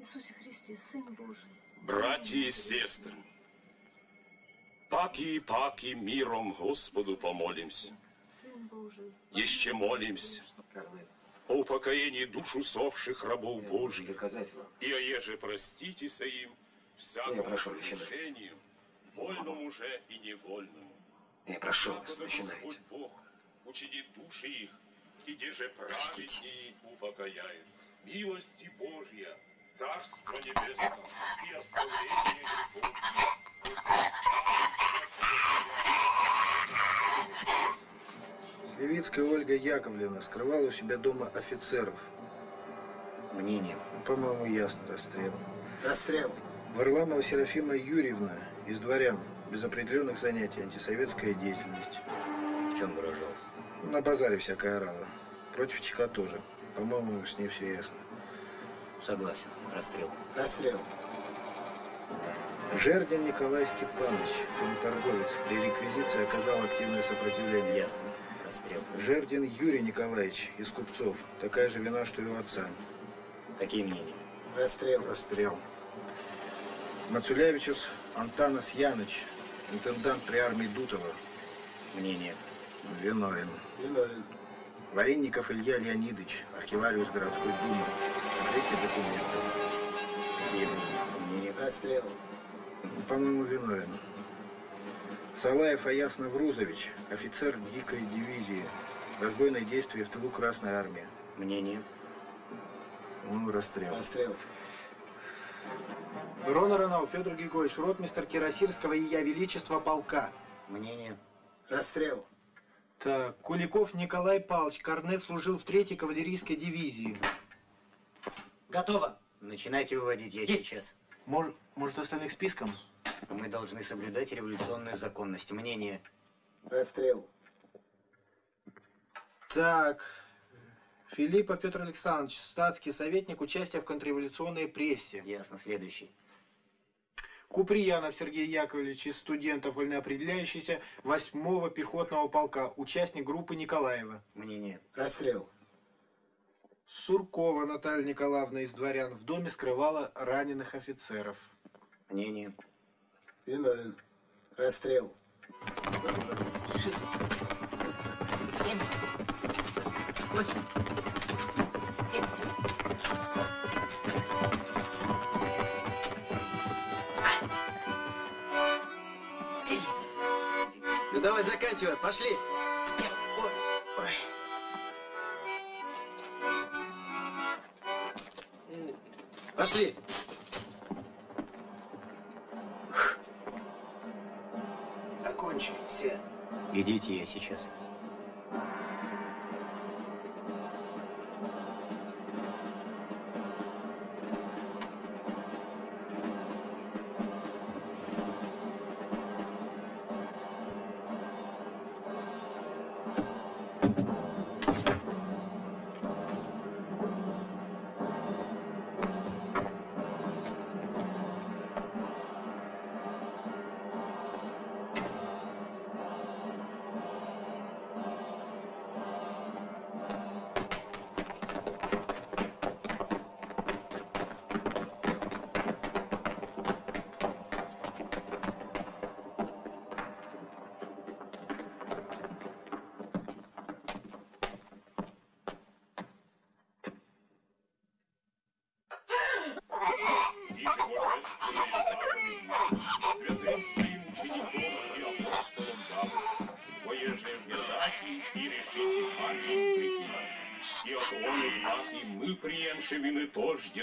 Иисусе Христе, Сын Божий. Браті і сестри, паки и паки миром Господу помолимся. Сын Божий. Еще молимся о упокоении душ усопших рабов Божьих. И оеже проститеся им Я всякому прошу, нарушению, вольному же и невольному. Я прошу вас, начинайте. Бог учинит души их, и где же Простите. праведнее упокояют. Милости Божья, Царство Небесное и оставление грехов. Левицкая Ольга Яковлевна скрывала у себя дома офицеров. Мнение. Ну, По-моему, ясно, расстрел. Расстрел. Варламова Серафима Юрьевна из дворян, без определенных занятий, антисоветская деятельность. В чем выражался? На базаре всякая орала. Против ЧК тоже. По-моему, с ней все ясно. Согласен. Расстрел. Расстрел. Жердин Николай Степанович, торговец, при реквизиции оказал активное сопротивление. Ясно. Расстрел. Жердин Юрий Николаевич из купцов. Такая же вина, что и у отца. Какие мнения? Расстрел. Расстрел. Мацулевичус Антанас Яныч, интендант при армии Дутова. Мнение. Виновен. Виновен. Варенников Илья Леонидович, архивариус городской думы. Документов. Какие мнения? Мнение. Расстрел. По-моему, виновен. Салаев Аяс Наврузович, офицер дикой дивизии. Разбойное действие в тылу Красной Армии. Мнение. Ну, расстрел. Расстрел. Барон Аронау Федор Григорьевич, ротмистер Кирасирского и я Величества полка. Мнение. Расстрел. Так, Куликов Николай Павлович, корнет служил в третьей кавалерийской дивизии. Готово. Начинайте выводить, я сейчас. Мож- может, остальных списком? Мы должны соблюдать революционную законность. Мнение. Расстрел. Так, Филиппа Петр Александрович, статский советник, участие в контрреволюционной прессе. Ясно. Следующий. Куприянов Сергей Яковлевич из студентов, вольноопределяющийся 8-го пехотного полка, участник группы Николаева. Мнение. Расстрел. Суркова Наталья Николаевна из дворян в доме скрывала раненых офицеров. Мнение. Виновен. Расстрел. Шесть. Семь. Восемь. Заканчивай, пошли. Пошли. Закончили все. Идите, я сейчас.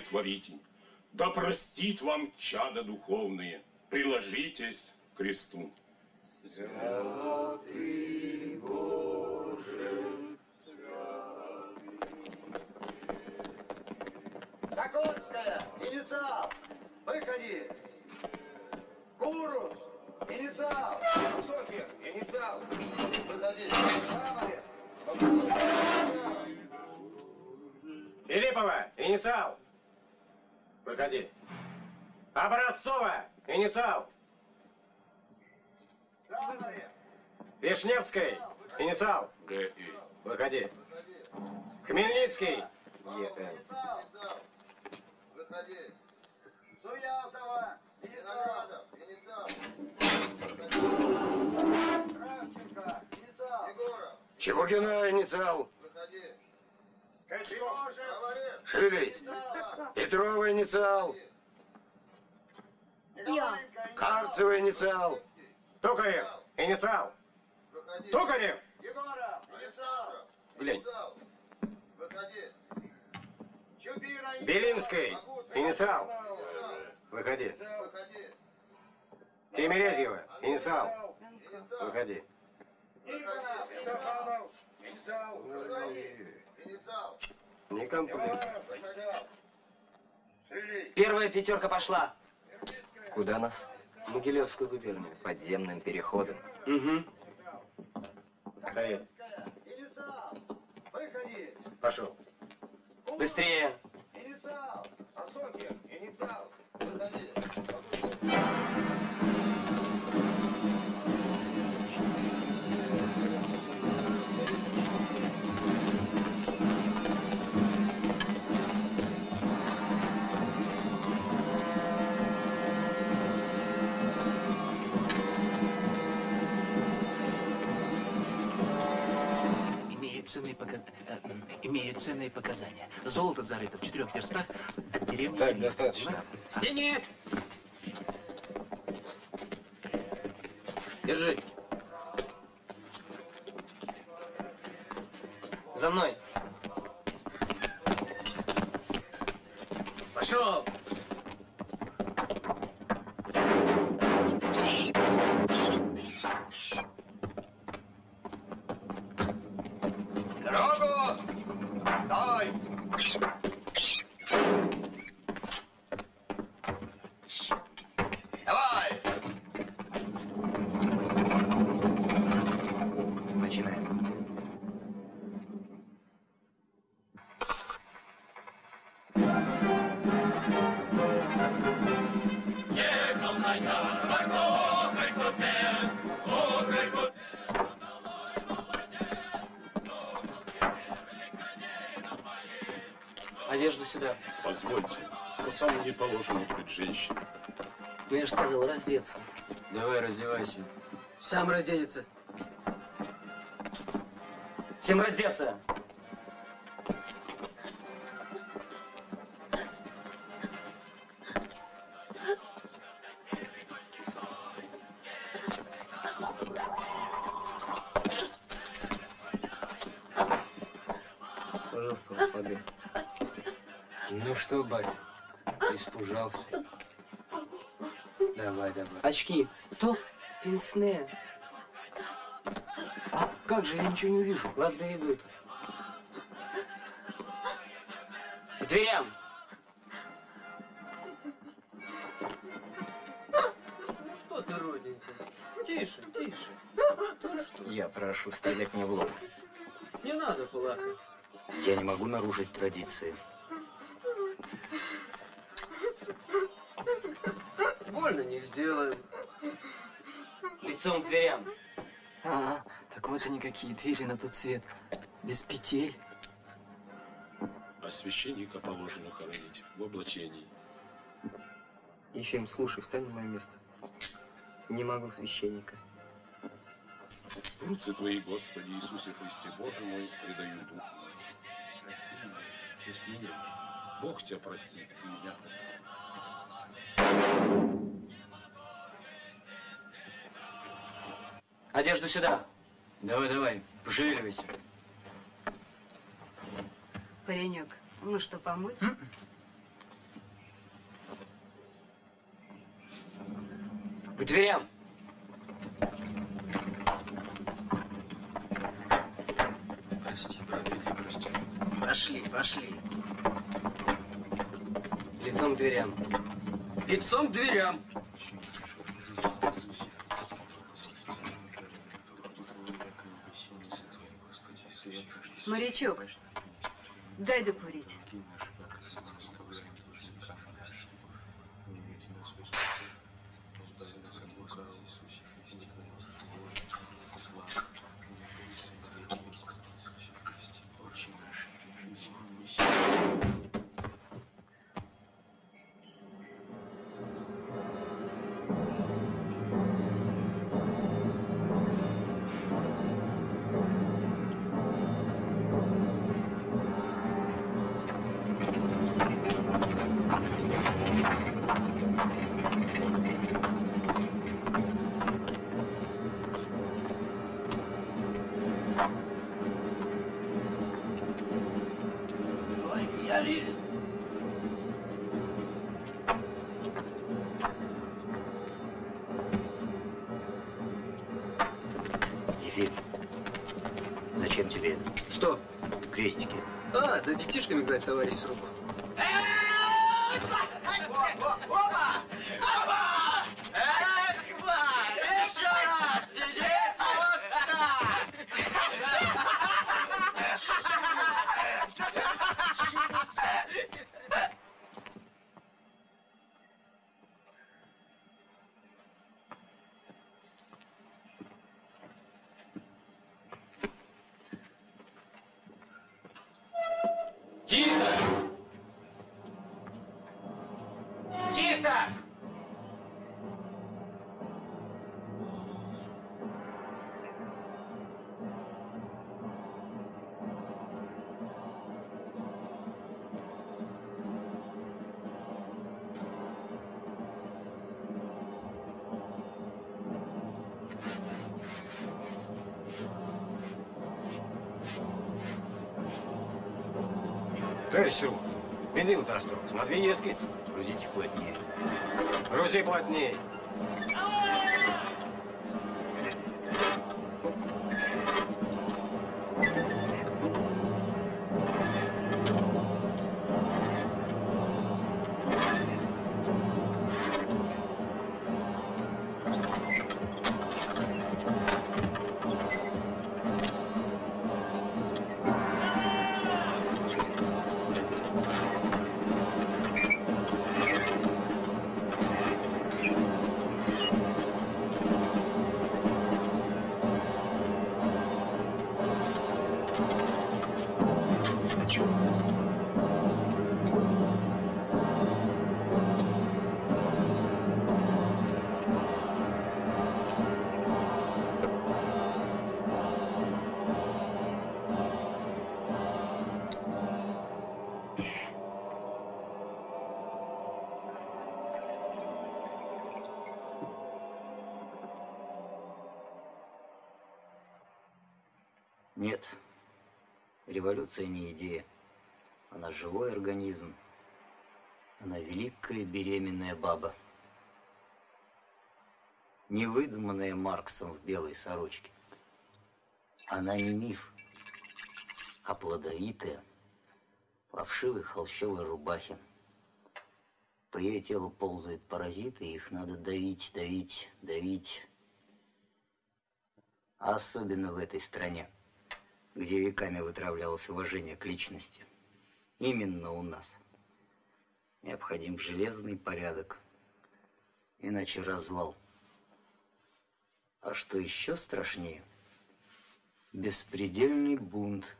Тожде творите. Да простит вам чада духовные, приложитесь к кресту. Сокольская, инициал. Г.И. Выходи. Хмельницкий, инициал, выходи. Туязова, инициал. Инициал. Кравченко, инициал. Егоров, Чепургина, инициал. выходи. Говорит. Шевелись. Петрова, инициал. Инициал. Карцева, инициал. Токарев, инициал. Токарев. Егоров. Глянь. Выходи. Белинской, Агутин, инициал. Выходи. Выходи. Тимирезьева, инициал. Выходи. Никонов, инициал. Выходи. Инициал. Не комплект. Первая пятерка пошла. Куда нас? Могилевскую губернию. Подземным переходом. Угу. Выходи. Пошел. Быстрее. Инициал. Осокин. Инициал. Выходи. Ценные, пока- э, имея ценные показания. Золото зарыто в четырех верстах от деревни. Так, Ильич. достаточно. Стене! Держи. За мной. Пошел! По самому не положено быть женщиной. Ну я же сказал раздеться. Давай, раздевайся. Сам разденется. Всем раздеться. Испужался? Давай, давай. Очки. Кто? Пенсне. А как же, я ничего не увижу. Вас доведут. К дверям. Ну что ты, родненькая? Тише, тише. Я прошу стрелять мне в лоб. Не надо плакать. Я не могу нарушить традиции. Лицом к дверям. А, так вот они какие двери на тот свет. Без петель. А священника положено хоронить в облачении. Ищем, слушай, встань на мое место. Не могу священника. Руцы Твои, Господи Иисусе Христе, Боже мой, предаю дух мой. Прости меня, честь немощь. Бог тебя простит и меня простит. Одежду сюда. Давай, давай, пошевеливайся. Паренек, ну что, помочь? К дверям. Прости, проклятый, прости. Пошли, пошли. Лицом к дверям. Лицом к дверям. Морячок, дай докурить. Товарищ с Сру, бензин-то осталось. Матвей Ески. Грузите плотнее. Грузи плотнее. Нет, революция не идея. Она живой организм. Она великая беременная баба. Не выдуманная Марксом в белой сорочке. Она не миф, а плодовитая, во вшивой холщовой рубахе. По ее телу ползают паразиты, их надо давить, давить, давить. А особенно в этой стране где веками вытравлялось уважение к личности. Именно у нас. Необходим железный порядок, иначе развал. А что еще страшнее? Беспредельный бунт.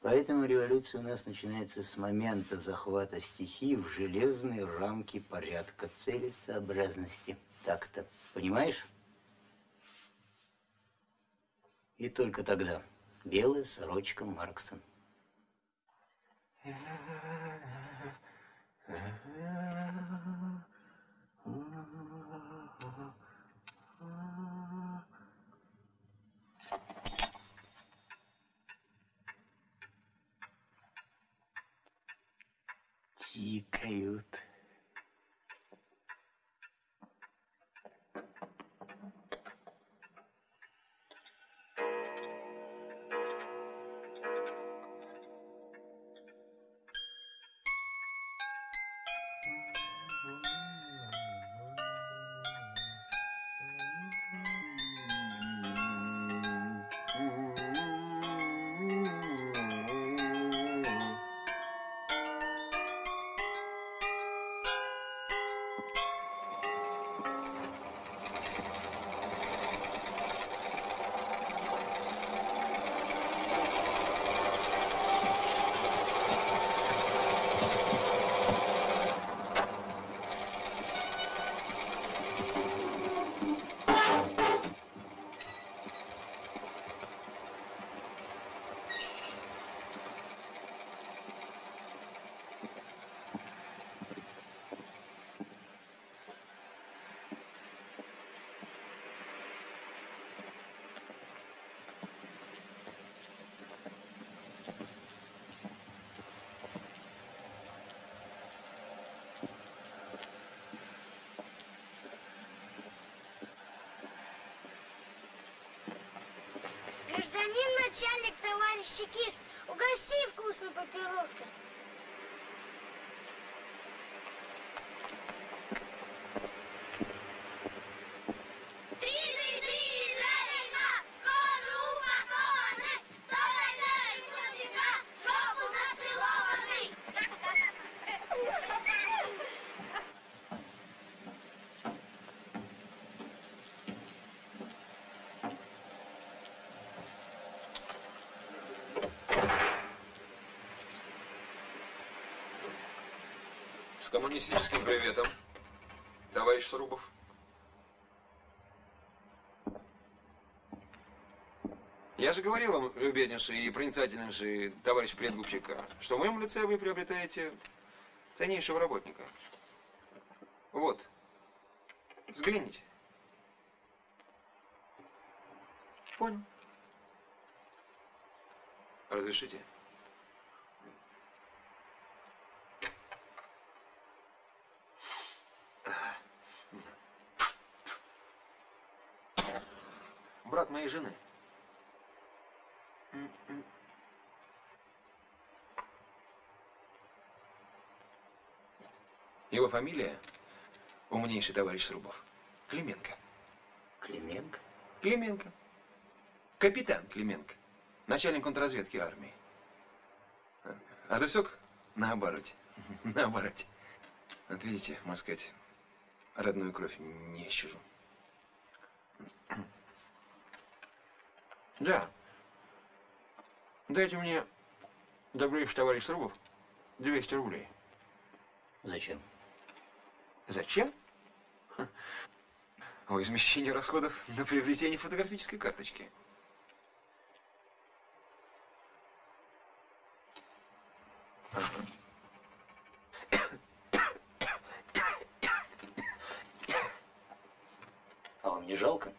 Поэтому революция у нас начинается с момента захвата стихий в железные рамки порядка целесообразности. Так-то, понимаешь? И только тогда белая сорочка Маркса. Тикают. Гражданин начальник, товарищ чекист, угости вкусно папироской. Коммунистическим приветом, товарищ Срубов. Я же говорил вам, любезнейший и проницательнейший товарищ предгубщика, что в моем лице вы приобретаете ценнейшего работника. Вот. Взгляните. Понял. Разрешите? Жены. Его фамилия, умнейший товарищ Срубов, Клименко. Клименко? Клименко. Капитан Клименко. Начальник контрразведки армии. А ты все на обороте. На обороте. Вот видите, можно сказать, родную кровь не исчужу. Да. Дайте мне, добрейший товарищ Срубов, 200 рублей. Зачем? Зачем? О измещении расходов на приобретение фотографической карточки. А вам не жалко?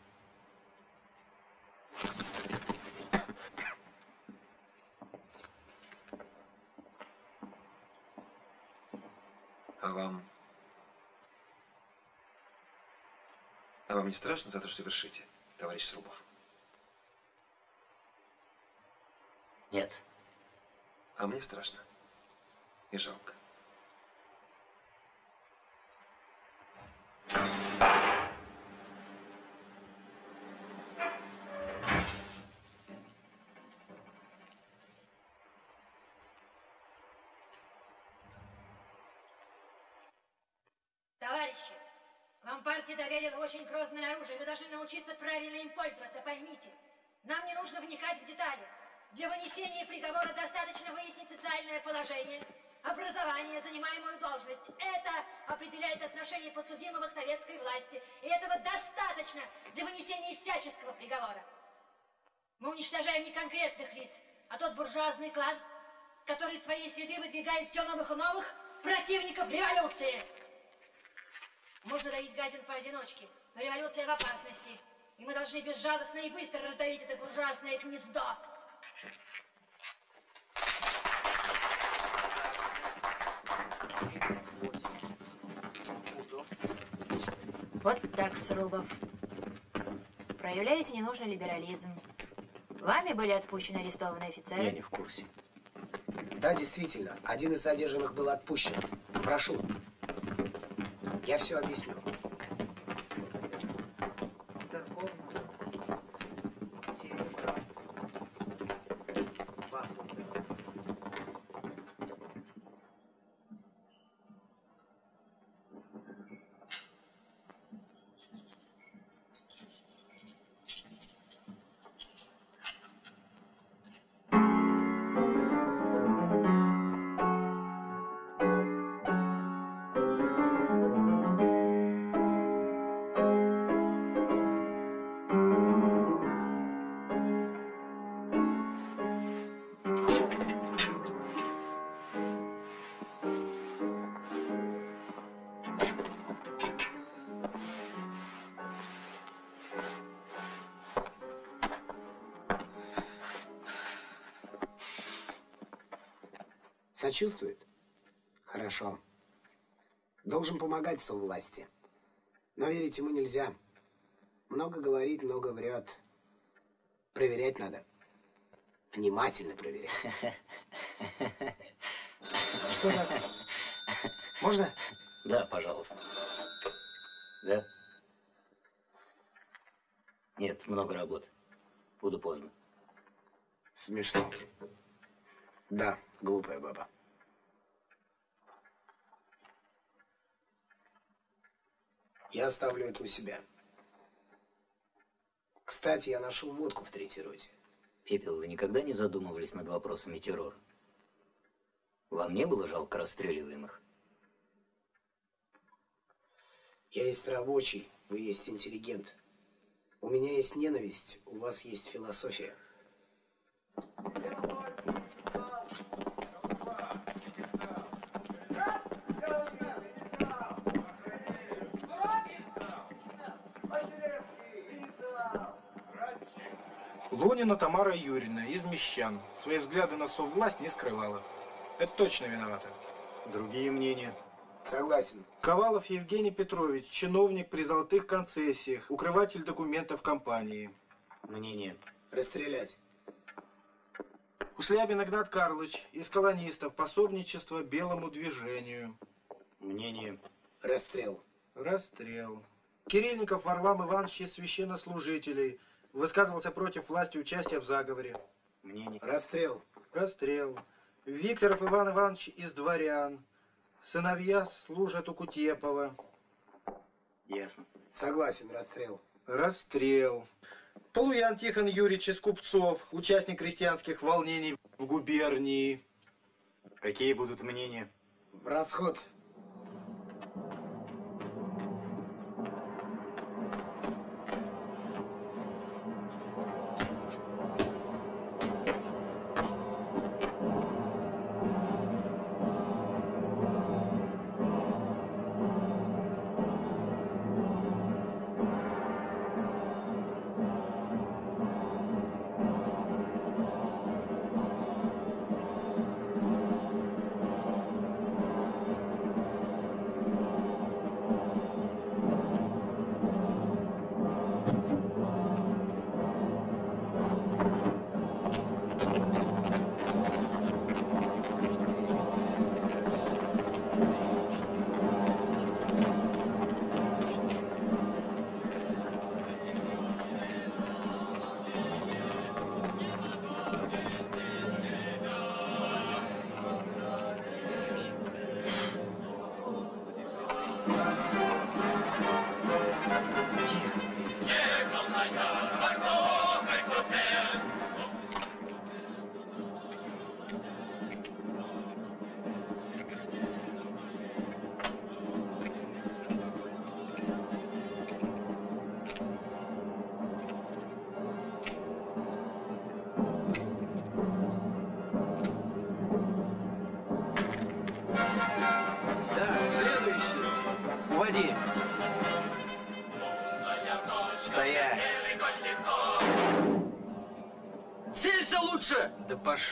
А вам... А вам не страшно за то, что вершите, товарищ Срубов? Нет. А мне страшно. И жалко. Товарищи, партия доверила очень грозное оружие. Вы должны научиться правильно им пользоваться, поймите. Нам не нужно вникать в детали. Для вынесения приговора достаточно выяснить социальное положение, образование, занимаемую должность. Это определяет отношение подсудимого к советской власти. И этого достаточно для вынесения всяческого приговора. Мы уничтожаем не конкретных лиц, а тот буржуазный класс, который из своей среды выдвигает все новых и новых противников революции. Можно давить газет поодиночке, но революция в опасности. И мы должны безжалостно и быстро раздавить это буржуазное гнездо. Вот так, Срубов. Проявляете ненужный либерализм. Вами были отпущены арестованные офицеры. Я не в курсе. Да, действительно, один из задержанных был отпущен. Прошу. Я все объясню. Сочувствует? Хорошо. Должен помогать совласти. Но верить ему нельзя. Много говорит, много врет. Проверять надо. Внимательно проверять. Что так? Можно? Да, пожалуйста. Да? Нет, много работы. Буду поздно. Смешно. Да, глупая баба. Я оставлю это у себя. Кстати, я нашел водку в третьей роте. Пепел, вы никогда не задумывались над вопросами террора? Вам не было жалко расстреливаемых? Я есть рабочий, вы есть интеллигент. У меня есть ненависть, у вас есть философия. Лунина Тамара Юрьевна из Мещан. Свои взгляды на совласть не скрывала. Это точно виновата. Другие мнения? Согласен. Ковалов Евгений Петрович, чиновник при золотых концессиях, укрыватель документов компании. Мнение. Расстрелять. Услябин Игнат Карлович из колонистов, пособничество белому движению. Мнение. Расстрел. Расстрел. Кирильников Варлам Иванович из священнослужителей. Высказывался против власти участия в заговоре. Мнение. Расстрел. Расстрел. Викторов Иван Иванович из дворян. Сыновья служат у Кутепова. Ясно. Согласен, расстрел. Расстрел. Полуян Тихон Юрьевич из Купцов, участник крестьянских волнений в губернии. Какие будут мнения? В расход.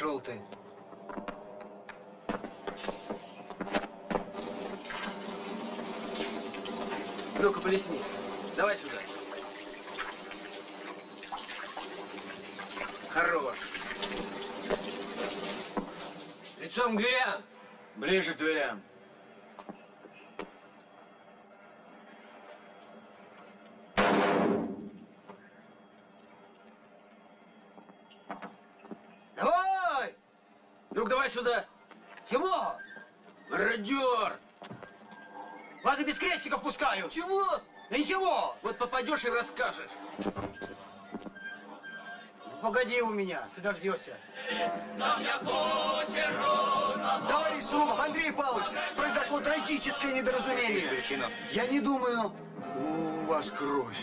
Пошел ты. Ну-ка, полесни. Давай сюда. Хорош. Лицом к дверям. Ближе к дверям. Чего? Да ничего. Вот попадешь и расскажешь. Погоди у меня, ты дождешься. Товарищ Сумов, Андрей Павлович, произошло трагическое недоразумение. Исключено. Я не думаю, у вас кровь.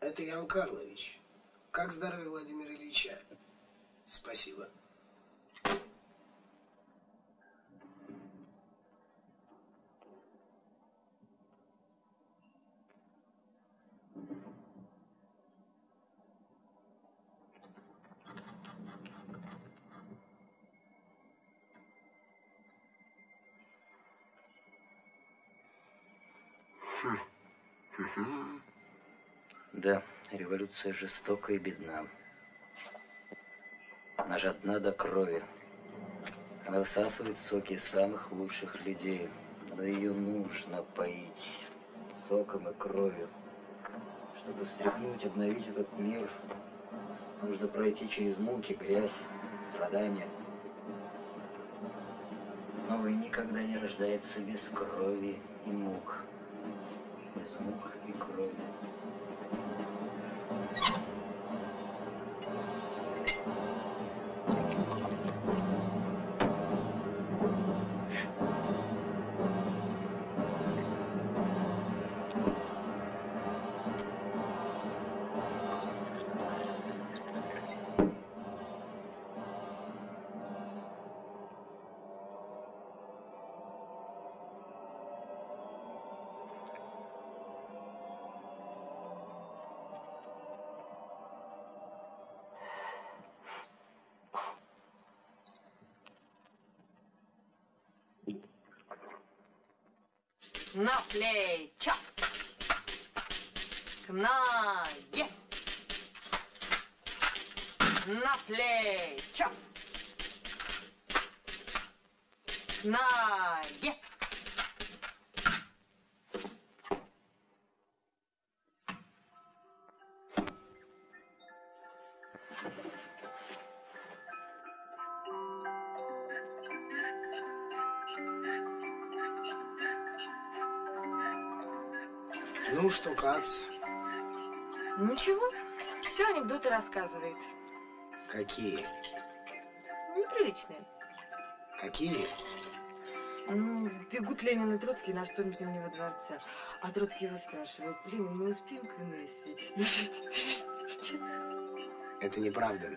Это Ян Карлович. Как здоровье Владимира Ильича? Спасибо. Да, революция жестока и бедна. Она жадна до крови. Она высасывает соки самых лучших людей. Но ее нужно поить соком и кровью. Чтобы встряхнуть, обновить этот мир, нужно пройти через муки, грязь, страдания. Новый никогда не рождается без крови и мук. Без мук и крови. На плечо. К ноге. На плечо. К ноге. Кац? Ничего, все анекдоты рассказывает. Какие? Неприличные. Какие? Ну, бегут Ленин и Троцкий на штурм Зимнего дворца. А Троцкий его спрашивает, Ленин, мы успеем к Венесии? Это неправда.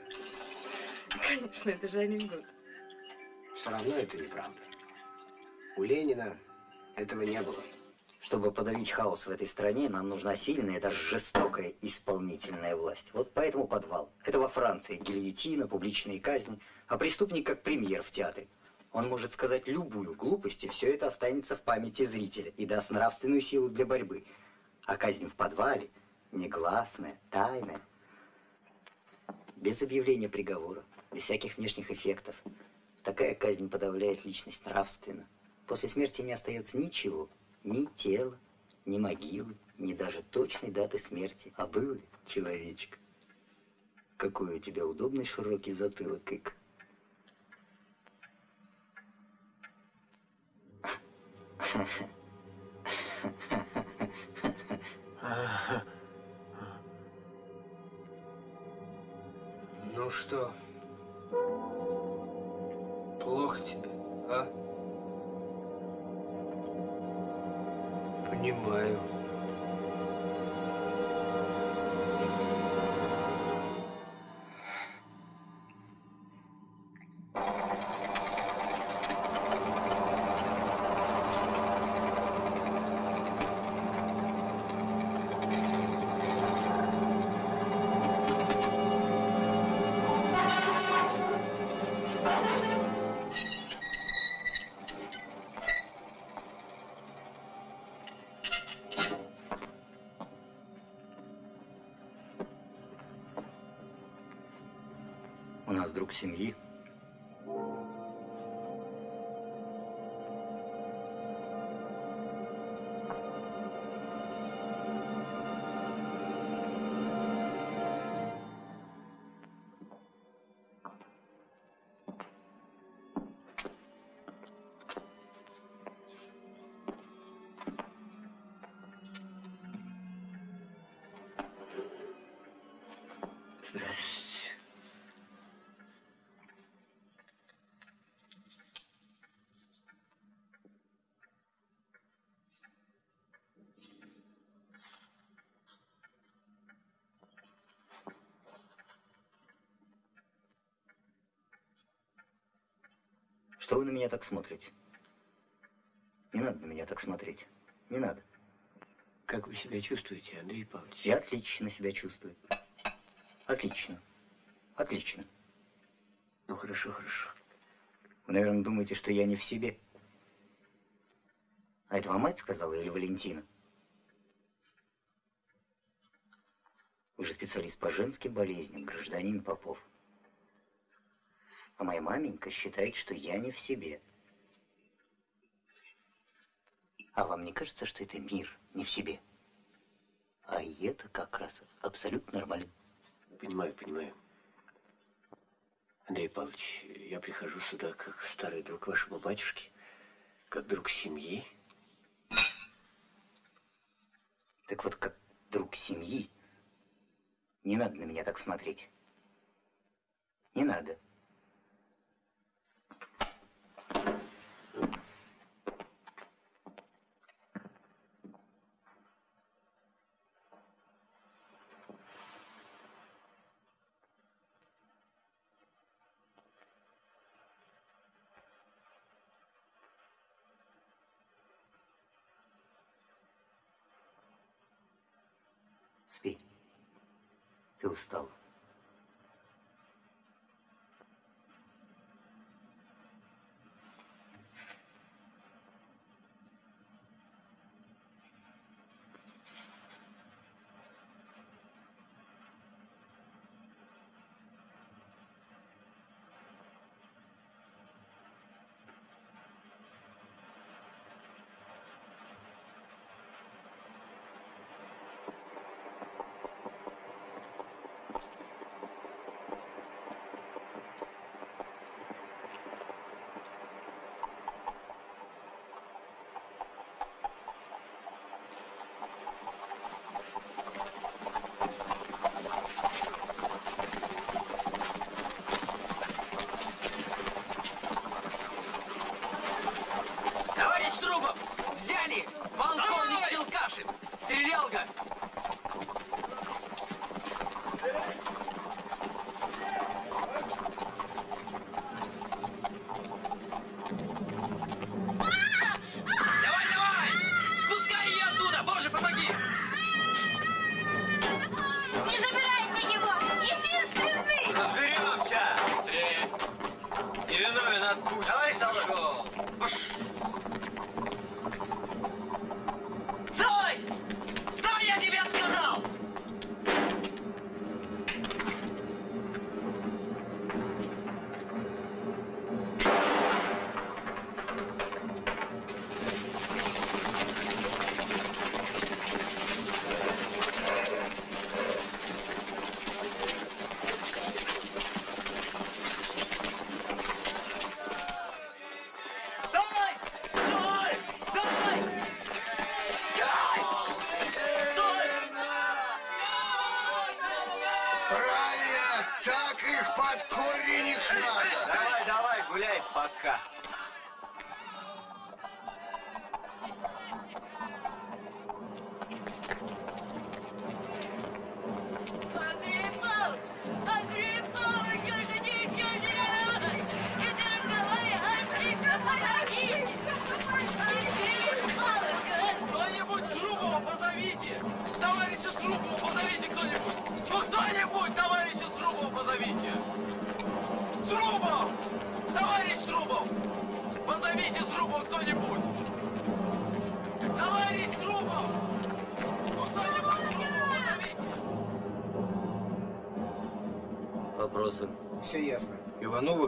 Конечно, это же анекдот. Все равно это неправда. У Ленина этого не было. Чтобы подавить хаос в этой стране, нам нужна сильная, даже жестокая исполнительная власть. Вот поэтому подвал. Это во Франции гильотина, публичные казни, а преступник как премьер в театре. Он может сказать любую глупость, и все это останется в памяти зрителя и даст нравственную силу для борьбы. А казнь в подвале негласная, тайная, без объявления приговора, без всяких внешних эффектов. Такая казнь подавляет личность нравственно. После смерти не остается ничего, ни тела, ни могилы, ни даже точной даты смерти. А был ли человечек? Какой у тебя удобный широкий затылок, Ик. Ну что, плохо тебе, а? Понимаю. У нас друг Что вы на меня так смотрите? Не надо на меня так смотреть. Не надо. Как вы себя чувствуете, Андрей Павлович? Я отлично себя чувствую. Отлично. Отлично. Ну, хорошо, хорошо. Вы, наверное, думаете, что я не в себе. А это вам мать сказала или Валентина? Вы же специалист по женским болезням, гражданин Попов. А моя маменька считает, что я не в себе. А вам не кажется, что это мир не в себе? А это как раз абсолютно нормально. Понимаю, понимаю. Андрей Павлович, я прихожу сюда как старый друг вашего батюшки, как друг семьи. Так вот, как друг семьи, не надо на меня так смотреть. Не надо. Спи. Ты устал.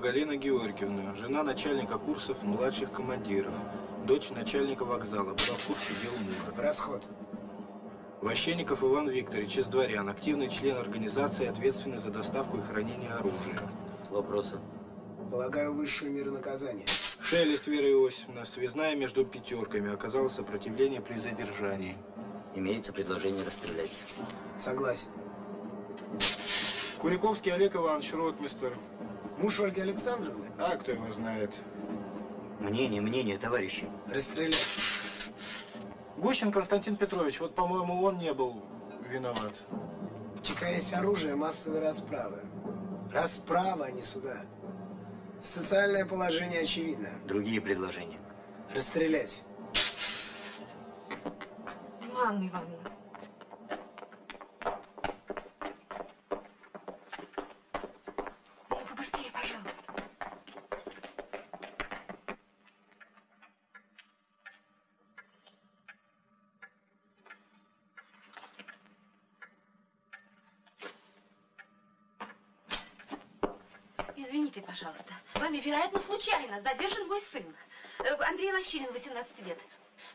Галина Георгиевна, жена начальника курсов младших командиров, дочь начальника вокзала, была в курсе дел мужа. Расход. Ващенников Иван Викторович из дворян, активный член организации, ответственный за доставку и хранение оружия. Вопросы? Полагаю, высшую меру наказания. Шелест Вера Иосифовна, связная между пятерками, оказала сопротивление при задержании. Имеется предложение расстрелять. Согласен. Куликовский Олег Иванович, ротмистер. Муж Ольги Александровны? А кто его знает? Мнение, мнение, товарищи. Расстрелять. Гущин Константин Петрович, вот, по-моему, он не был виноват. ЧКС оружие массовой расправы. Расправа, а не суда. Социальное положение очевидно. Другие предложения. Расстрелять. Анна Ивановна. Ну, побыстрее, пожалуйста. Извините, пожалуйста. Вами, вероятно, случайно задержан мой сын. Э, Андрей Лощинин, 18 лет.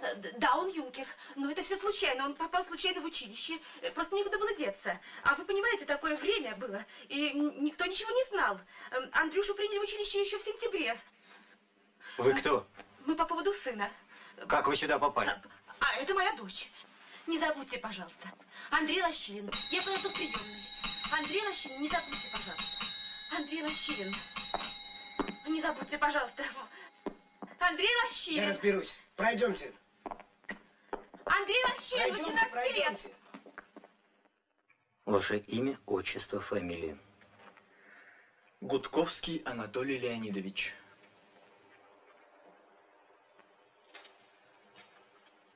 Э, Да, он юнкер, но это все случайно. Он попал случайно в училище. Э, Просто некуда было деться. А вы понимаете, такое время было, и никто ничего не знал. Эм, Андрюшу приняли в училище еще в сентябре. Вы кто? Мы по поводу сына. Как вы сюда попали? А, это моя дочь. Не забудьте, пожалуйста. Андрей Лощинин. Я подойду к приемной. Андрей Лощинин, не забудьте, пожалуйста. Андрей Лощинин. Не забудьте, пожалуйста. Андрей Я Лощинин. разберусь. Пройдемте. Андрей Пройдемте, 18 лет. пройдемте. Ваше имя, отчество, фамилия. Гудковский Анатолий Леонидович.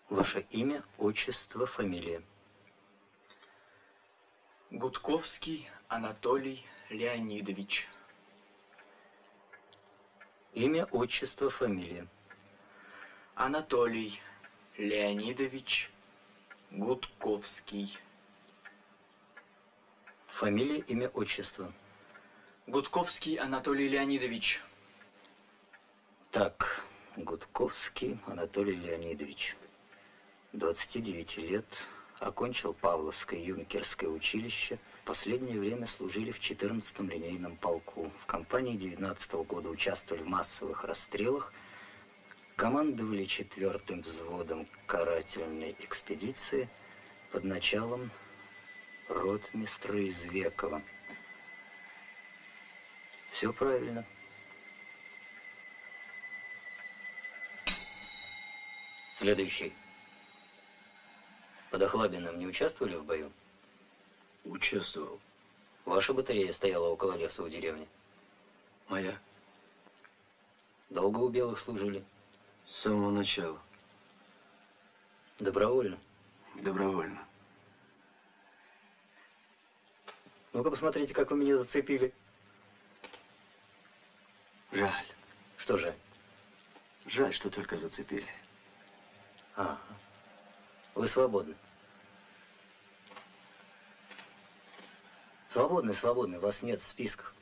Ваше имя, отчество, фамилия. Гудковский Анатолий Леонидович. Имя, отчество, фамилия. Анатолий Леонидович Гудковский. Фамилия, имя, отчество. Гудковский Анатолий Леонидович. Так, Гудковский Анатолий Леонидович. 29 лет. Окончил Павловское юнкерское училище. Последнее время служили в 14-м линейном полку. В кампании 19 -го года участвовали в массовых расстрелах. Командовали четвертым взводом карательной экспедиции под началом ротмистра Извекова. Все правильно. Следующий. Под Охлабиным не участвовали в бою? Участвовал. Ваша батарея стояла около леса у деревни? Моя. Долго у белых служили? С самого начала. Добровольно? Добровольно. Ну-ка посмотрите, как вы меня зацепили. Жаль. Что же? Жаль, что только зацепили. Ага. Вы свободны. Свободны, свободны. Вас нет в списках.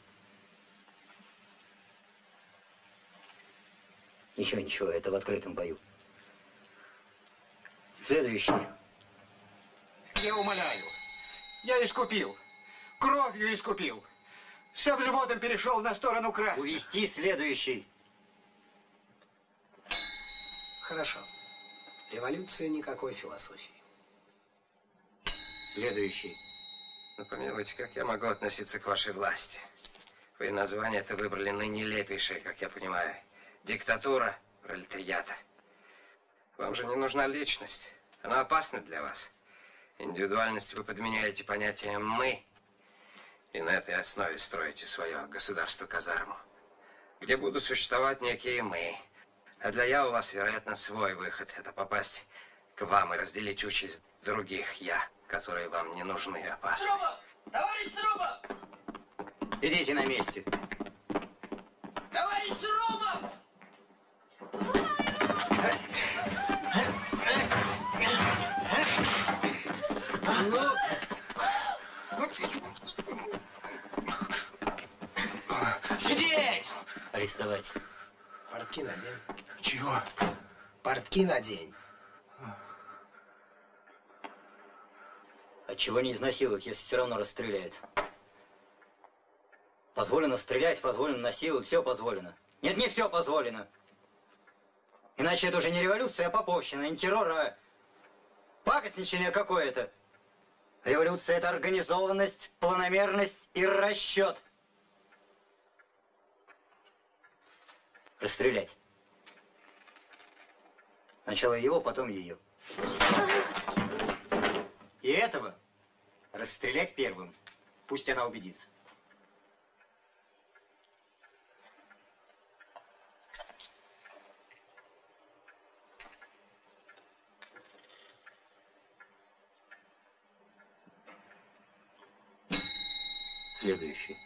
Ничего, ничего, это в открытом бою. Следующий. Я умоляю. Я искупил. Кровью искупил. Со взводом перешел на сторону красных. Увести следующий. Хорошо. Революция никакой философии. Следующий. Ну, помилуйте, как я могу относиться к вашей власти? Вы название это выбрали наинелепейшее, как я понимаю. Диктатура пролетариата. Вам же не нужна личность. Она опасна для вас. Индивидуальность вы подменяете понятием «мы». И на этой основе строите свое государство-казарму, где будут существовать некие «мы». А для «я» у вас, вероятно, свой выход. Это попасть к вам и разделить участь других «я», которые вам не нужны и опасны. Сруба! Товарищ Сруба! Идите на месте. Товарищ Сруба! Ну, Сидеть! арестовать. Портки надень. Чего? Портки надень. А чего не изнасиловать, если все равно расстреляют? Позволено стрелять, позволено насиловать, все позволено. Нет, не все позволено. Иначе это уже не революция, а поповщина, не террор, а пакостничание какое-то. Революция – это организованность, планомерность и расчет. Расстрелять. Сначала его, потом ее. И этого расстрелять первым. Пусть она убедится. Следующий.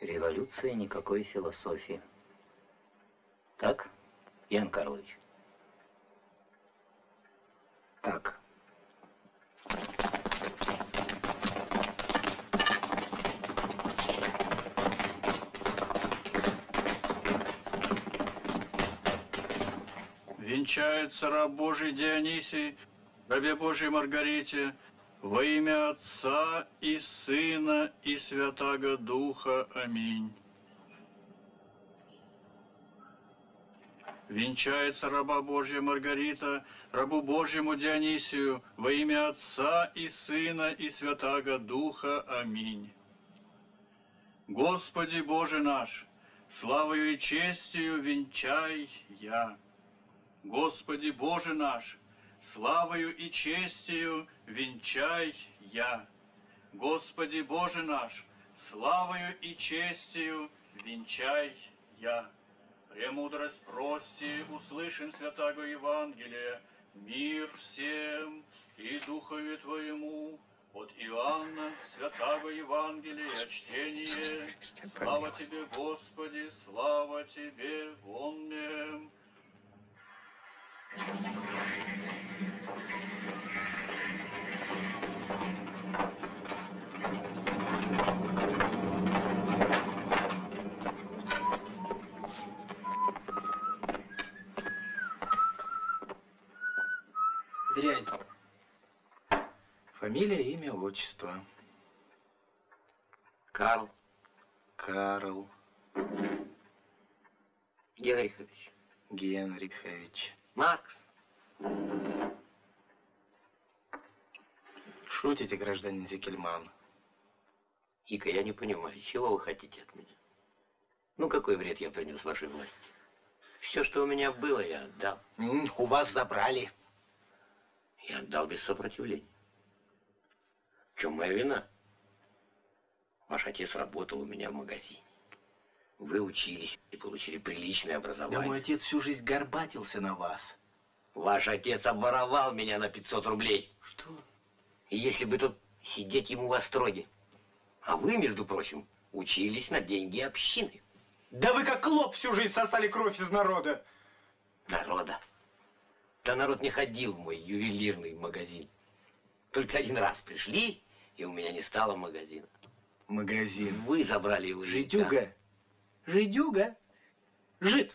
Революция никакой философии. Так, Ян Карлович? Так. Венчается раб Божий Дионисий, рабе Божьей Маргарите, во имя Отца и Сына и Святаго Духа. Аминь. Венчается раба Божья Маргарита, рабу Божьему Дионисию, во имя Отца и Сына и Святаго Духа. Аминь. Господи Боже наш, славою и честью венчай я. Господи Боже наш, славою и честью венчай я. Господи Боже наш, славою и честью венчай я. Премудрость прости, услышим святаго Евангелие, мир всем и Духове Твоему, от Иоанна, святаго Евангелия, чтение. Слава Тебе, Господи, слава Тебе, вонмем. Дрянь. Фамилия, имя, отчество. Карл. Карл Генрихович. Генрихович. Маркс. Шутите, гражданин Зекельман? Ика, я не понимаю, чего вы хотите от меня? Ну, какой вред я принес вашей власти? Все, что у меня было, я отдал. У вас забрали. Я отдал без сопротивления. В чем моя вина? Ваш отец работал у меня в магазине. Вы учились и получили приличное Да образование. мой отец всю жизнь горбатился на вас. Ваш отец обворовал меня на 500 рублей. Что? И если бы тут сидеть ему в остроге. А вы, между прочим, учились на деньги общины. Да вы как клоп всю жизнь сосали кровь из народа. Народа. Да народ не ходил в мой ювелирный магазин. Только один раз пришли, и у меня не стало магазина. Магазин. Вы забрали его. из Жидюга. Жидюга. Жид.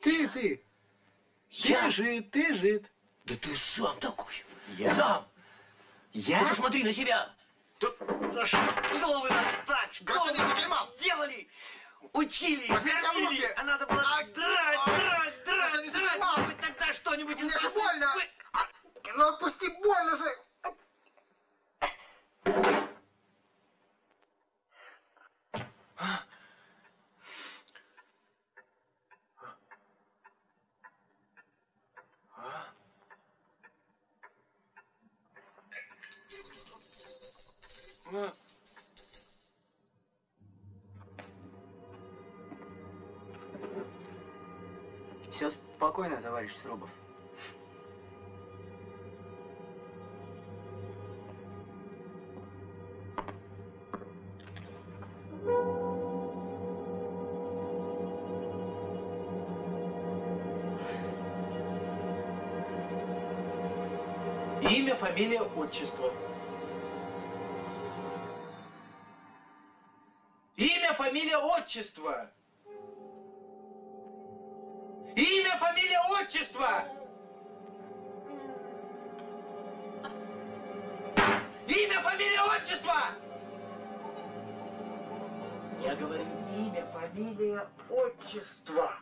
Ты, ты. Я? Ты жид, ты жид. Да ты сам такой. Я? Сам. Я? Ты посмотри на себя. Тут за что вы нас так? Что Гражданин делали? Учили, Возьмите себя в кормили, а надо было А- драть, драть, Все спокойно, товарищ Срубов. Имя, фамилия, отчество. Имя, фамилия, отчество. Отчество. Имя, фамилия, отчество. Я говорю имя, фамилия, отчество.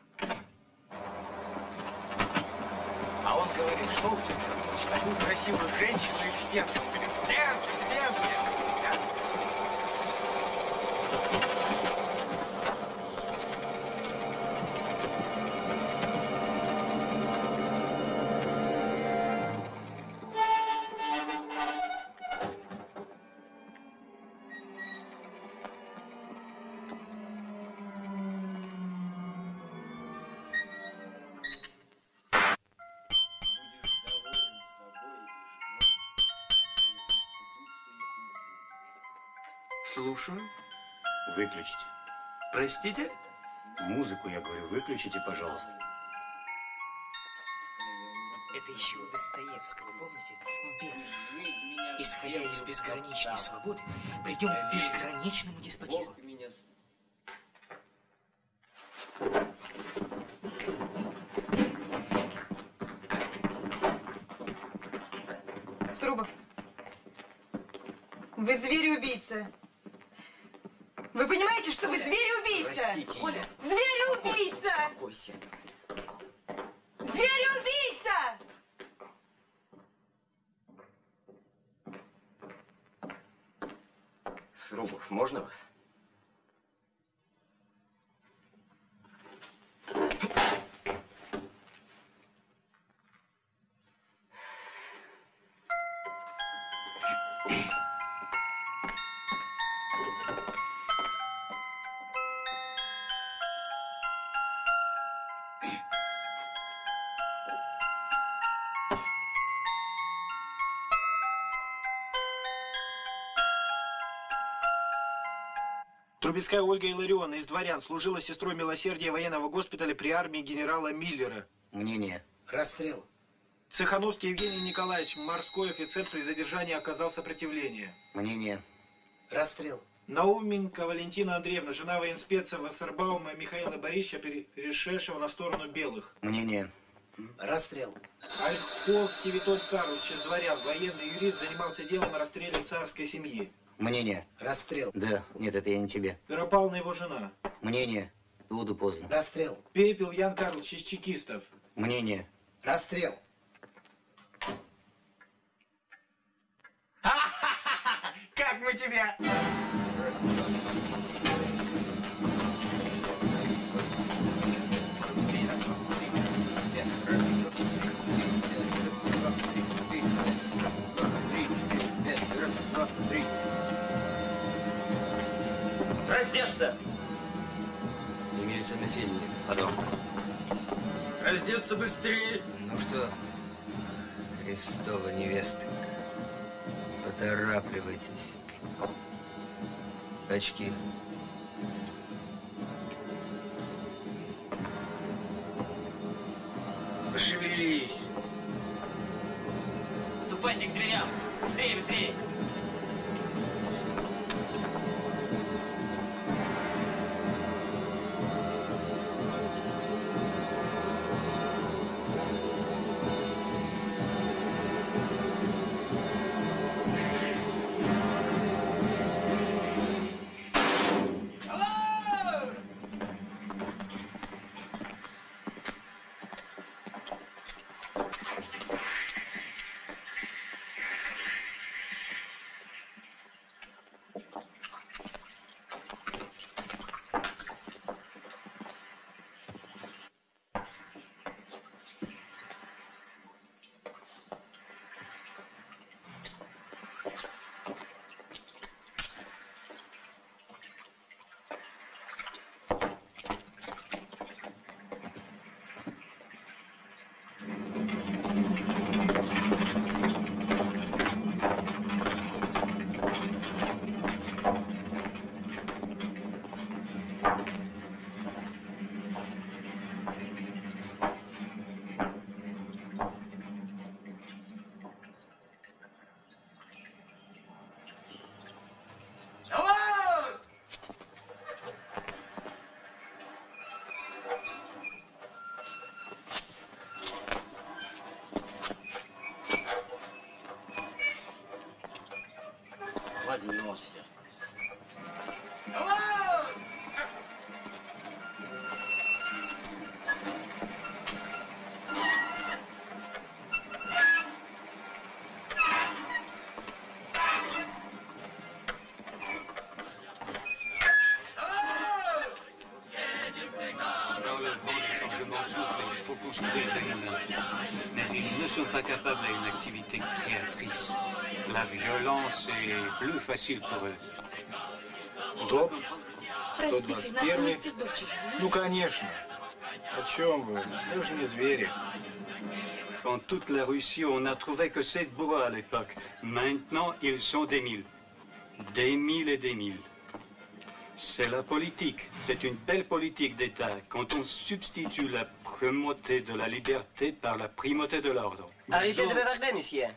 А он говорит, шел Фликсон с такую красивую женщину и к стенке. Он говорит, к стенке, Слушаю. Выключите. Простите? Музыку, я говорю, выключите, пожалуйста. Это еще у Достоевского, помните, в «Бесах». Исходя из безграничной свободы, придем к безграничному деспотизму. Трубецкая Ольга Илларионовна из дворян служила сестрой милосердия военного госпиталя при армии генерала Миллера. Мнение. Расстрел. Цехановский Евгений Николаевич, морской офицер, при задержании оказал сопротивление. Мнение. Расстрел. Науменко Валентина Андреевна, жена военспеца Вассербаума Михаила Борисовича, перешедшего на сторону белых. Мнение. Расстрел. Ольховский Витольд Карлович из дворян, военный юрист, занимался делом о расстреле царской семьи. Мнение. Расстрел. Да, нет, это я не тебе. Вера Павловна его жена. Мнение. Буду поздно. Расстрел. Пепел Ян Карлович из чекистов. Мнение. Расстрел. Как мы тебя... Раздеться! Имеются на сведения. Потом. Раздеться быстрее! Ну что, Христова невеста, поторапливайтесь. Очки. Пошевелись! Ступайте к дверям! Быстрее, быстрее! Dans le grand changement, il faut construire des nœuds, mais ils ne sont pas capables d'une activité créatrice La violence est plus facile pour eux. Стоп. Простите, нас 121. мистер дочери. Ну, конечно. О чем вы? Мы же не звери. Dans toute la Russie, on n'a trouvé que sept bourgs à l'époque. Maintenant, ils sont des mille. Des mille et des mille. C'est la politique. C'est une belle politique d'État quand on substitue la primauté de la liberté par la primauté de l'ordre. Arrêtez de bavarder, monsieur.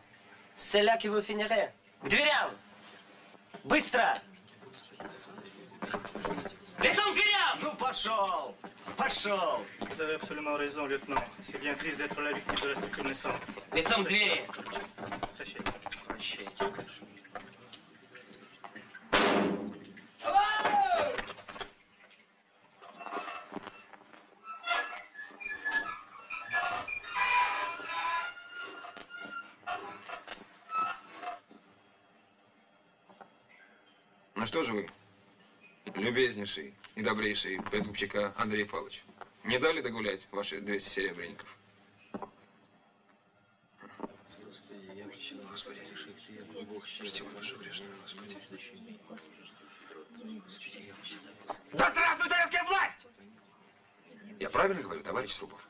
Que vous finirez. К дверям! Быстро! Лицом к дверям! Ну, пошел! Пошел! Vous avez absolument raison, lieutenant. C'est bien triste d'être la victime de la structure naissante. Лицом к двери! Прощайте. Прощайте. Ну что же вы, любезнейший и добрейший прикупчика Андрей Павлович, не дали догулять ваши 200 серебряников? Господи, прости мою душу грешную, Господи. Да здравствует советская власть! Я правильно говорю, товарищ Трубов?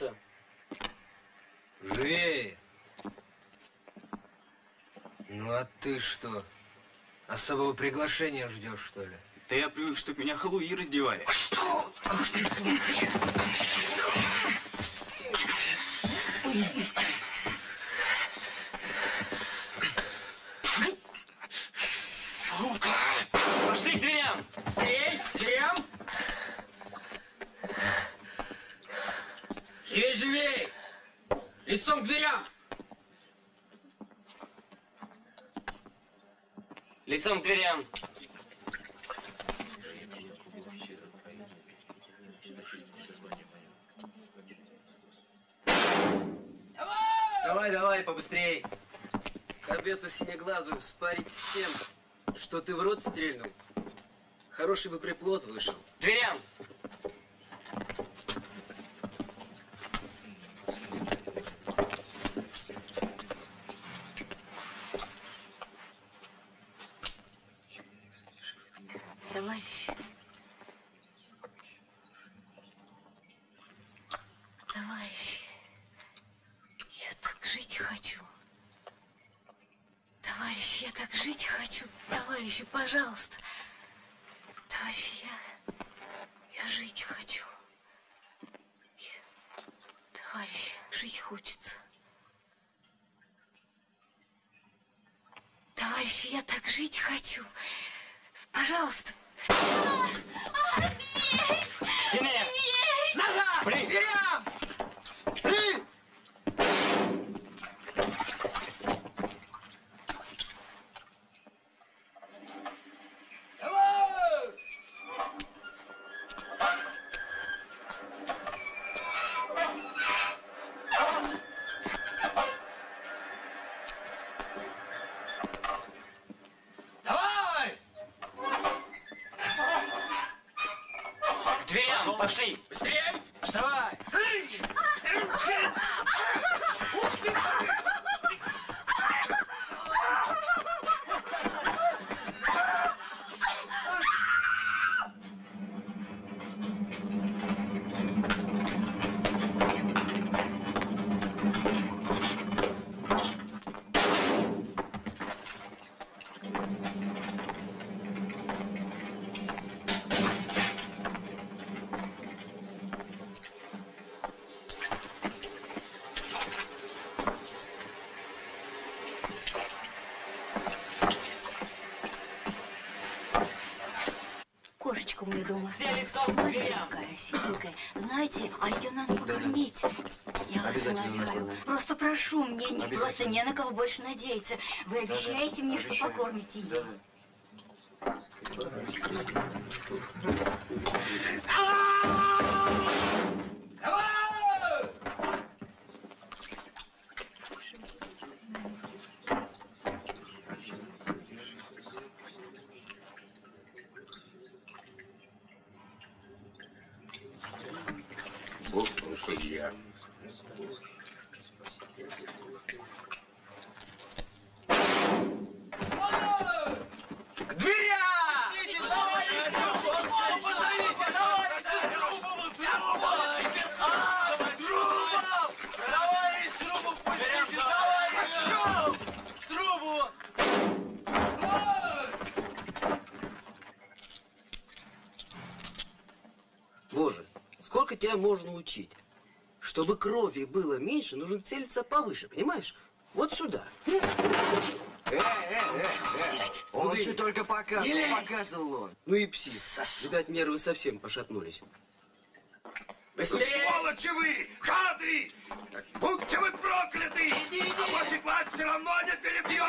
Раздеться. Живее! Ну а ты что? Особого приглашения ждешь, что ли? Да я привык, чтоб меня халуи раздевали. Что? Ах ты, сволочь! Сука! Пошли к дверям! Стрель! к Дверям! Живей, живей! Лицом к дверям! Лицом к дверям! Давай, давай, побыстрей. К обету синеглазу спарить с тем, что ты в рот стрельнул. Хороший бы приплод вышел. Дверям! Прошу, мне не, просто не на кого больше надеяться. Вы обещаете мне, что обещаю. покормите ее судья. К дверям! Позовите, товарищи! Товарищ Срубов, пустите, товарищ! Срубу! Боже, сколько тебя можно учить? Чтобы крови было меньше, нужно целиться повыше, понимаешь? Вот сюда. Э, э, э, э. Он Куда еще только показывал, показывал он. Ну и пси. Видать, нервы совсем пошатнулись. Быстрее! Сволочи вы! Хады! Будьте вы прокляты! А ваши класс все равно не перебьете!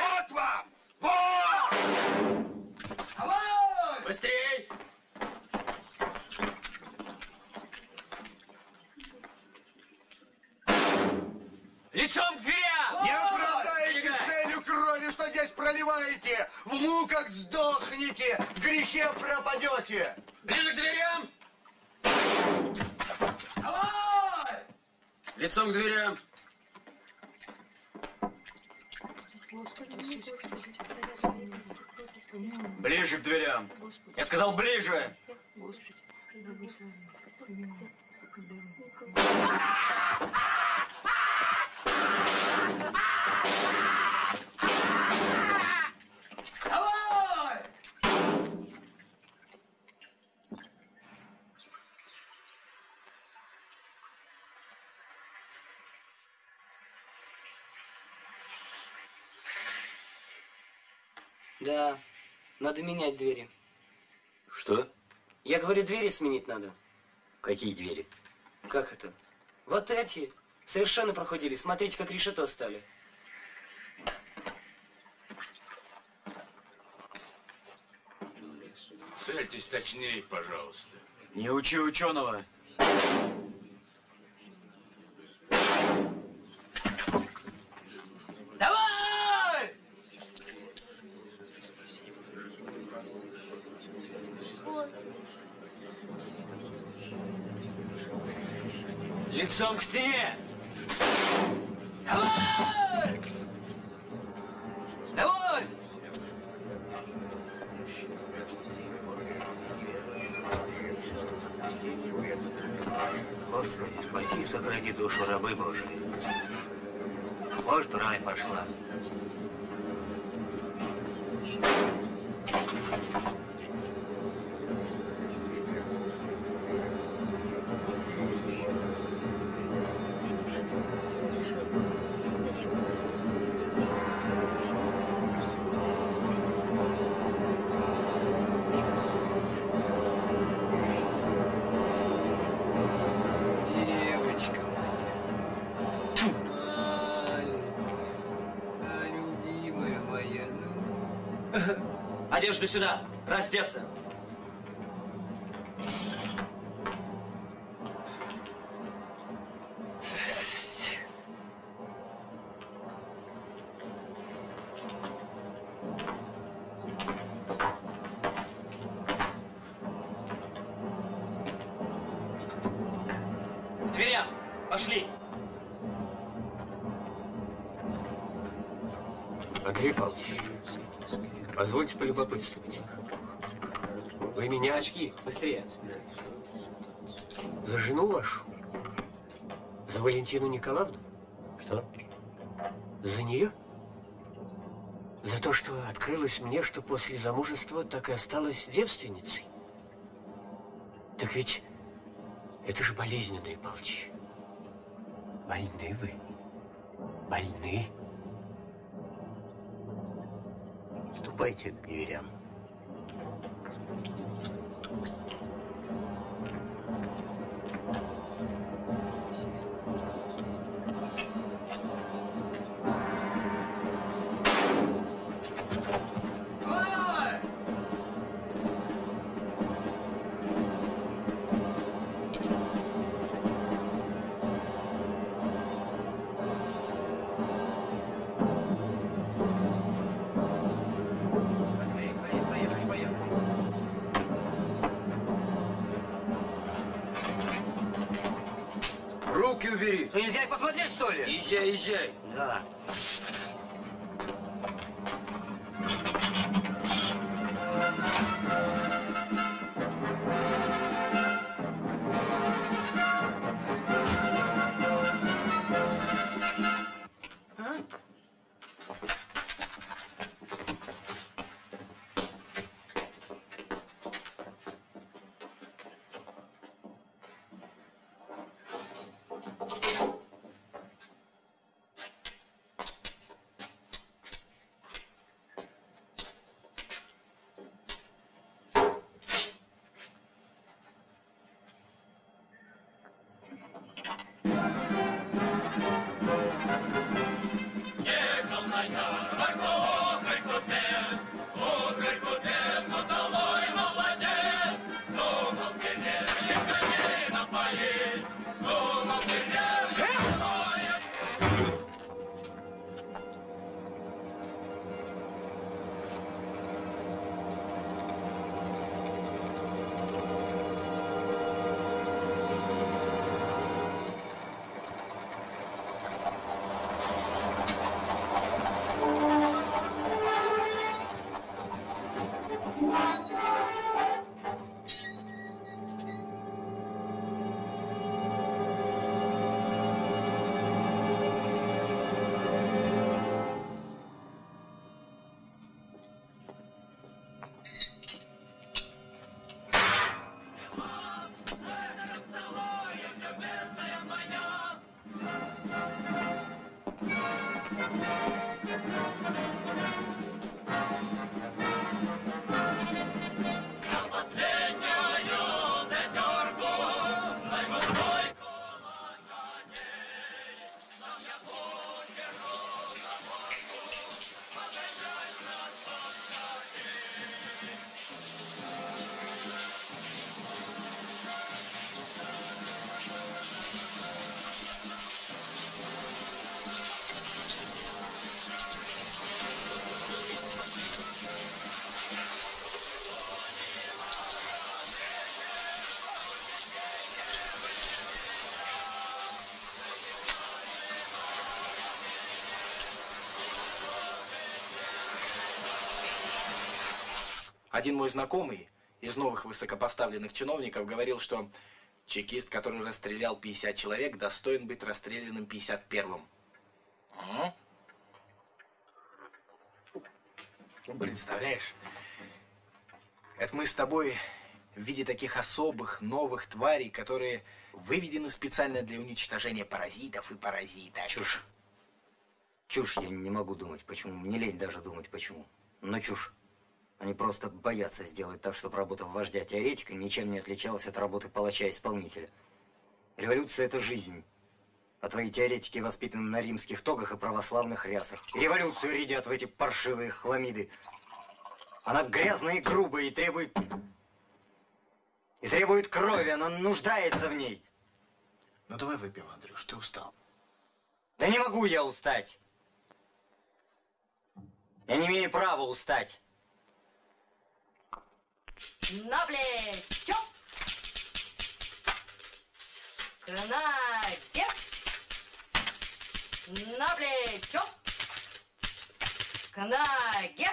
Вот вам! Вот! Быстрей! Лицом к дверям! Не оправдаете целью крови, что здесь проливаете! В муках сдохнете! В грехе пропадете! Ближе к дверям! Лицом к дверям! Ближе к дверям. Я сказал ближе. Да, надо менять двери. Что? Я говорю, двери сменить надо. Какие двери? Как это? Вот эти. Совершенно проходили. Смотрите, как решето стали. Цельтесь точнее, пожалуйста. Не учи ученого. Сюда! Раздеться! Позвольте полюбопытствовать. Вы меня очки Быстрее. за жену вашу? За Валентину Николаевну? Что? За нее? За то, что открылось мне, что после замужества так и осталась девственницей? Так ведь это же болезнь, Андрей Павлович. Больны вы. Больны. Ступайте к дверям. DJ. Один мой знакомый из новых высокопоставленных чиновников говорил, что чекист, который расстрелял 50 человек, достоин быть расстрелянным 51-м. Ну, Представляешь? Это мы с тобой в виде таких особых новых тварей, которые выведены специально для уничтожения паразитов и паразита. Чушь. Чушь, я не могу думать, почему. Мне лень даже думать, почему. Но чушь. Они просто боятся сделать так, чтобы работа вождя теоретика ничем не отличалась от работы палача-исполнителя. Революция – это жизнь. А твои теоретики воспитаны на римских тогах и православных рясах. И революцию рядят в эти паршивые хламиды. Она грязная и грубая и требует... И требует крови, она нуждается в ней. Ну давай выпьем, Андрюш, ты устал. Да не могу я устать. Я не имею права устать. На плечо! К ноге! На плечо! К ноге!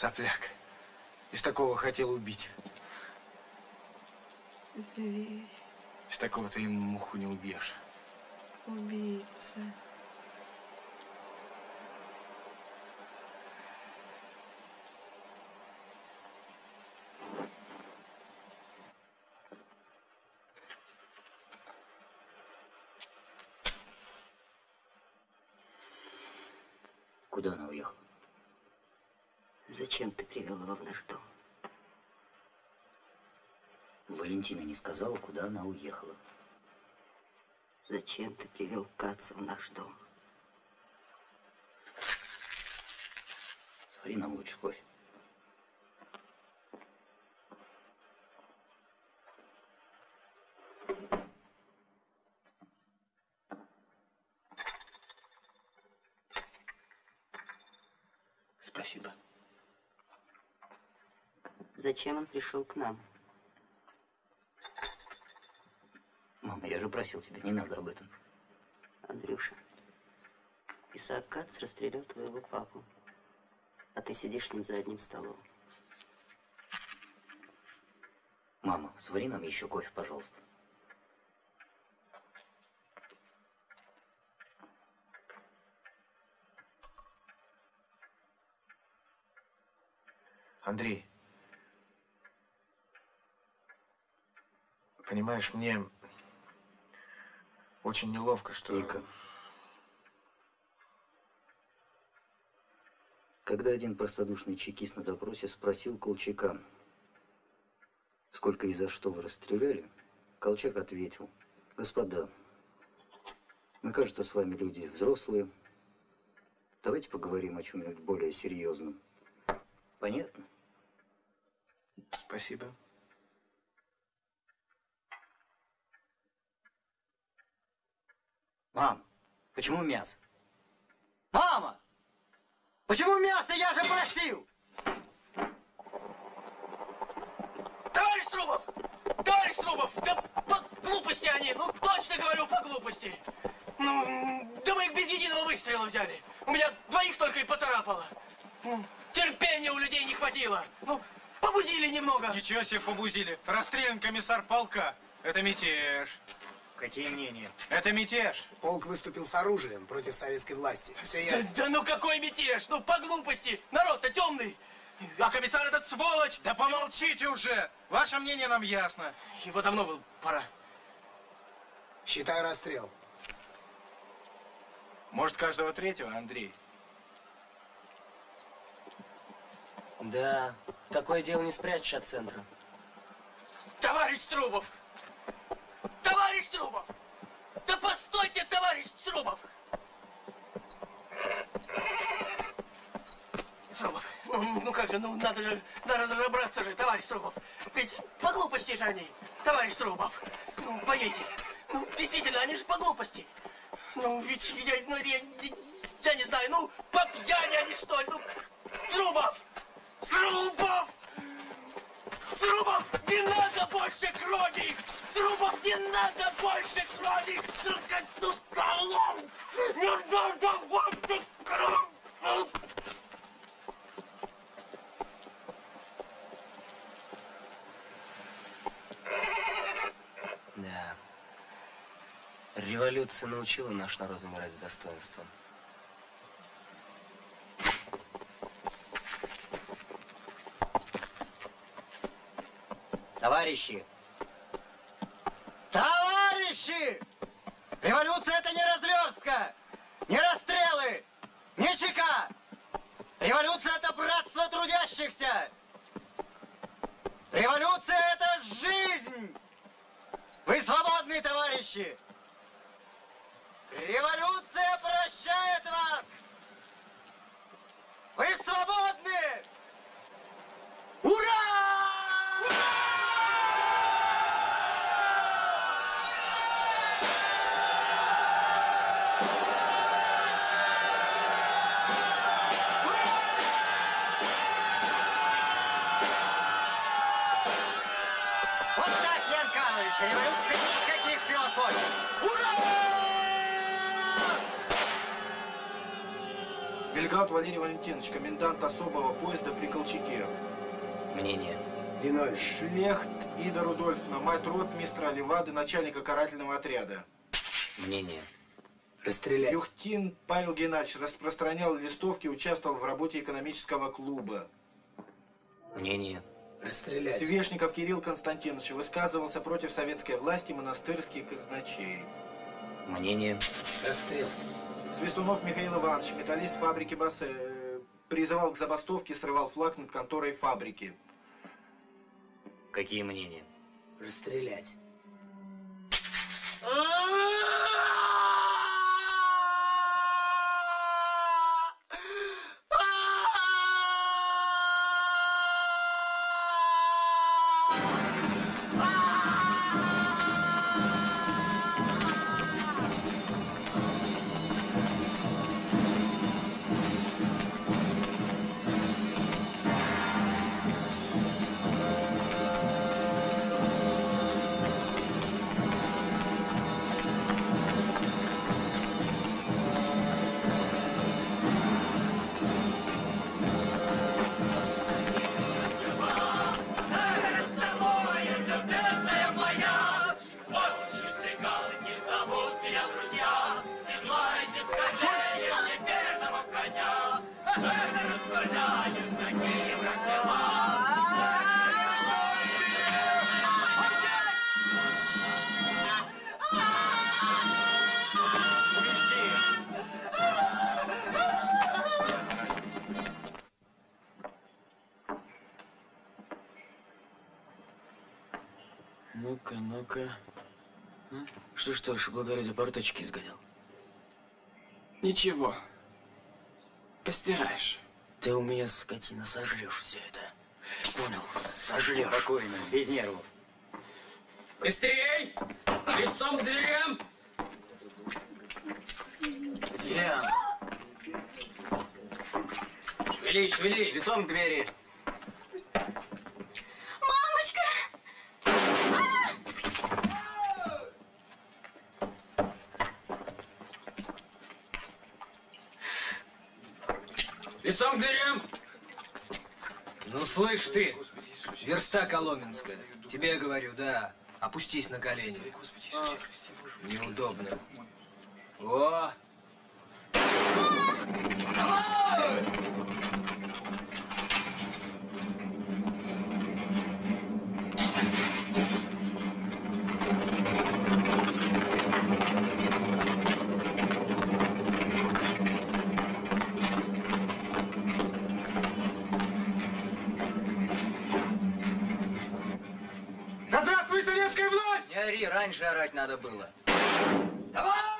Сопляк. Из такого хотел убить. Зверь, Из такого ты ему муху не убьешь. убийца. Куда она уехала? Зачем ты привел его в наш дом? Валентина не сказала, куда она уехала. Зачем ты привел Каца в наш дом? Свари нам лучше кофе. Спасибо. Зачем он пришел к нам? Мама, я же просил тебя, не надо об этом. Андрюша, Исаак Кац расстрелял твоего папу, а ты сидишь с ним за одним столом. Мама, свари нам еще кофе, пожалуйста. Андрей. Понимаешь, мне очень неловко, что... Ника. Когда один простодушный чекист на допросе спросил Колчака, сколько и за что вы расстреляли, Колчак ответил, господа, мы, кажется, с вами люди взрослые, давайте поговорим о чем-нибудь более серьезном. Понятно? Спасибо. Мам, почему мясо? Мама! Почему мясо? Я же просил! Товарищ Срубов! Товарищ Срубов! Да по глупости они! Ну, точно говорю, по глупости! Ну, да мы их без единого выстрела взяли. У меня двоих только и поцарапало. Терпения у людей не хватило. Ну, побудили немного. Ничего себе побузили. Расстрелян комиссар полка. Это мятеж. Какие мнения? Это мятеж. Полк выступил с оружием против советской власти. Все Да, ясно. да ну какой мятеж? Ну, по глупости. Народ-то темный. А комиссар этот сволочь. Да помолчите уже. Ваше мнение нам ясно. Его давно было пора. Считаю расстрел. Может, каждого третьего, Андрей? Да, такое дело не спрячешь от центра. Товарищ Трубов! Товарищ Трубов! Да постойте, товарищ Трубов! Трубов, ну, ну как же, ну надо же, надо разобраться же, товарищ Трубов. Ведь по глупости же они, товарищ Трубов. Ну, поймите, ну действительно, они же по глупости. Ну ведь я, ну, я, я, я не знаю, ну по пьяни они что ли, ну Трубов! Трубов! Срубов, не надо больше крови! Срубов, не надо больше крови! Как ну столом! Не надо больше крови! Да. Революция научила наш народ умирать с достоинством. Товарищи! Товарищи! Революция это не разверстка, не расстрелы, не ЧК. Революция это братство трудящихся. Революция это жизнь. Вы свободны, товарищи. Революция прощает вас. Вы свободны. Бельгаут Валерий Валентинович, комендант особого поезда при Колчаке. Мнение. Виновен. Шлехт Ида Рудольфовна, мать ротмистра Левады, начальника карательного отряда. Мнение. Расстрелять. Юхтин Павел Геннадьевич распространял листовки, участвовал в работе экономического клуба. Мнение. Расстрелять. Свешников Кирилл Константинович высказывался против советской власти монастырских казначей. Мнение. Расстрел. Свистунов Михаил Иванович, металлист фабрики Бассе, э, призывал к забастовке, срывал флаг над конторой фабрики. Какие мнения? Расстрелять. Что ж, ваше благородие порточки сгонял? Ничего. Постираешь. Ты у меня, скотина, сожрешь все это. Понял? Сожрешь. Спокойно, без нервов. Быстрей! Лицом к дверям! К дверям. Шевели, шевели! Лицом к двери. Лицом к дверям! Ну, слышь ты, верста Коломенская, тебе говорю, да, опустись на колени. Неудобно. О здравствуй, советская власть! Не ори, раньше орать надо было. Давай!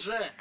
Боже!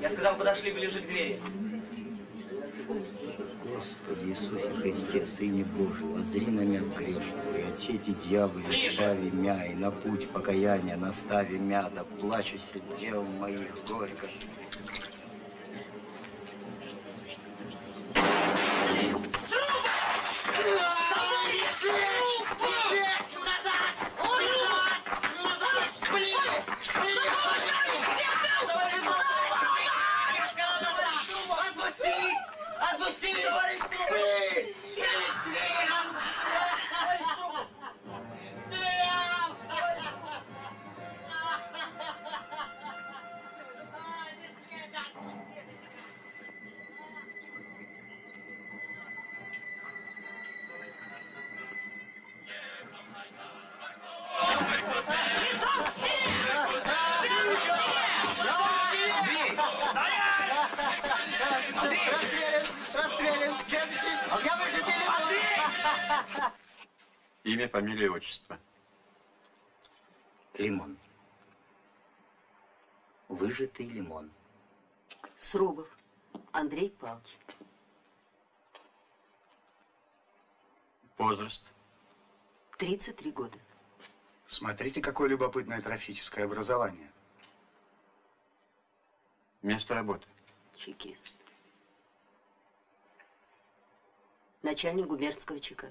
Я сказал, подошли ближе к двери. Господи Иисусе Христе, Сыне Божий, воззри на меня грешного, и от сети дьяволя Ближе. избави мя, и на путь покаяния настави мя, да плачуся дел моих горько. Павлович. Возраст. 33 года. Смотрите, какое любопытное трофическое образование. Место работы. Чекист. Начальник губернского ЧК.